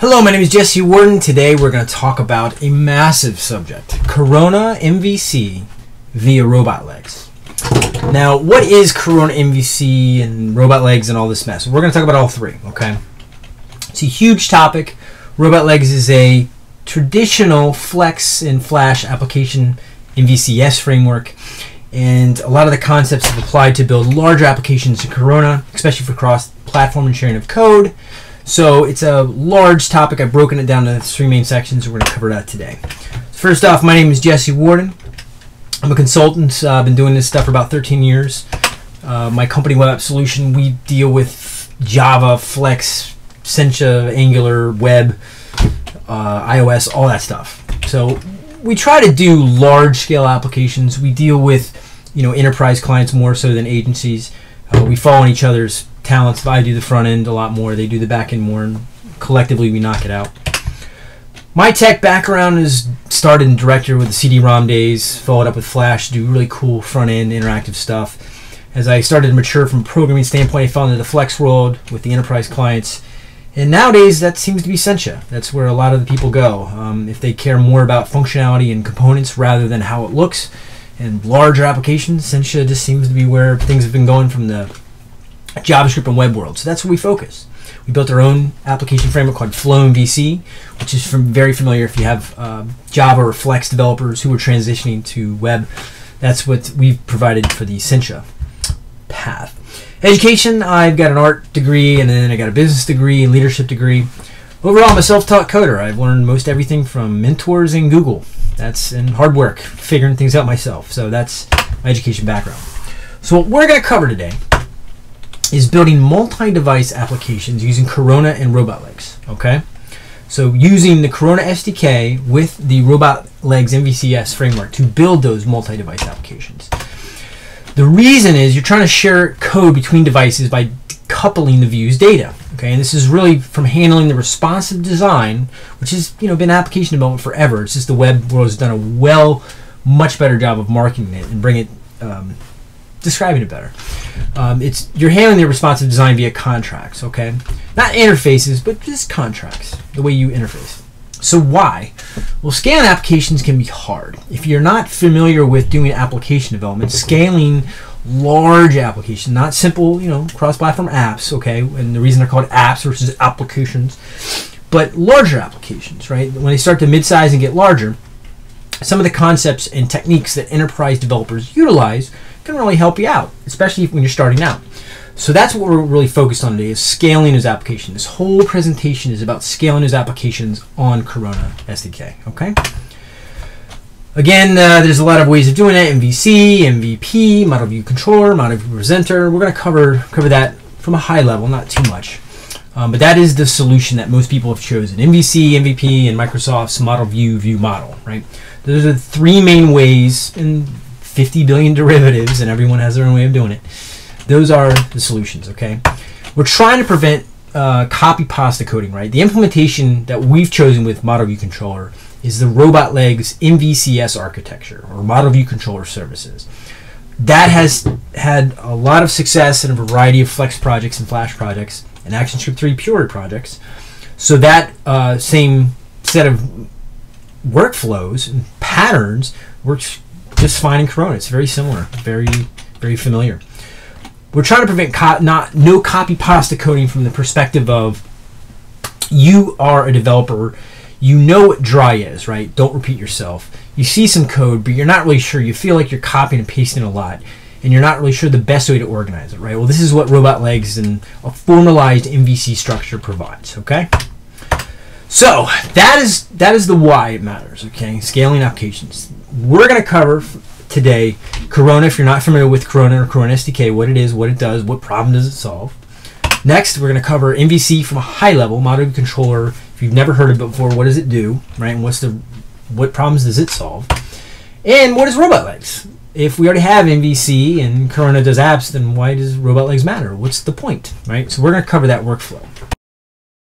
Hello, my name is Jesse Warden. Today we're going to talk about a massive subject Corona MVC via Robotlegs. Now, what is Corona MVC and Robotlegs and all this mess? We're going to talk about all three, okay? It's a huge topic. Robotlegs is a traditional Flex and Flash application MVCS framework, and a lot of the concepts have applied to build larger applications in Corona, especially for cross platform and sharing of code. So it's a large topic. I've broken it down into three main sections. We're going to cover that today. First off, my name is Jesse Warden. I'm a consultant. Uh, I've been doing this stuff for about 13 years. Uh, my company, Web App Solution, we deal with Java, Flex, Sencha, Angular, Web, uh, iOS, all that stuff. So we try to do large scale applications. We deal with you know enterprise clients more so than agencies. Uh, we fall on each other's talents. I do the front end a lot more. They do the back end more, and collectively we knock it out. My tech background is started in Director with the CD-ROM days, followed up with Flash, do really cool front end interactive stuff. As I started to mature from a programming standpoint, I fell into the Flex world with the enterprise clients. And nowadays, that seems to be Sencha. That's where a lot of the people go. Um, if they care more about functionality and components rather than how it looks, and larger applications, Sencha just seems to be where things have been going from the JavaScript and web world. So that's where we focus. We built our own application framework called Flow MVC, which is from very familiar if you have uh, Java or Flex developers who are transitioning to web. That's what we've provided for the Sencha path. Education, I've got an art degree and then I got a business degree and leadership degree. Overall, I'm a self-taught coder. I've learned most everything from mentors and Google. That's and hard work, figuring things out myself. So that's my education background. So what we're going to cover today is building multi-device applications using Corona and Robotlegs. Okay, so using the Corona SDK with the Robot Legs MVCS framework to build those multi-device applications. The reason is you're trying to share code between devices by coupling the views data. Okay, and this is really from handling the responsive design, which has you know been application development forever. It's just the web world has done a well, much better job of marketing it and bring it, um, describing it better. Um, it's you're handling the responsive design via contracts. Okay, not interfaces, but just contracts. The way you interface. So why? Well, scaling applications can be hard. If you're not familiar with doing application development, scaling large applications, not simple, you know, cross-platform apps, okay? And the reason they're called apps versus applications, but larger applications, right? When they start to mid-size and get larger, some of the concepts and techniques that enterprise developers utilize can really help you out, especially when you're starting out. So that's what we're really focused on today is scaling his application. This whole presentation is about scaling his applications on Corona SDK, okay? Again, uh, there's a lot of ways of doing it, MVC, MVP, Model View Controller, Model View Presenter. We're going to cover, cover that from a high level, not too much. Um, but that is the solution that most people have chosen. MVC, MVP, and Microsoft's Model View View Model, right? Those are the three main ways, and 50 billion derivatives, and everyone has their own way of doing it those are the solutions, okay? We're trying to prevent uh, copy pasta coding, right? The implementation that we've chosen with Model View Controller is the Robotlegs MVCS architecture, or Model View Controller Services. That has had a lot of success in a variety of Flex projects and Flash projects and ActionScript 3 Pure projects. So that uh, same set of workflows and patterns works just fine in Corona. It's very similar, very, very familiar we're trying to prevent co- not no copy pasta coding from the perspective of you are a developer you know what dry is right don't repeat yourself you see some code but you're not really sure you feel like you're copying and pasting a lot and you're not really sure the best way to organize it right well this is what Robotlegs and a formalized mvc structure provides okay so that is that is the why it matters okay scaling applications we're going to cover today. Corona, if you're not familiar with Corona or Corona SDK, what it is, what it does, what problem does it solve. Next, we're going to cover MVC from a high level, model controller. If you've never heard of it before, what does it do, right? And what's the what problems does it solve? And what is Robotlegs? If we already have MVC and Corona does apps, then why does Robotlegs matter? What's the point, right? So we're going to cover that workflow.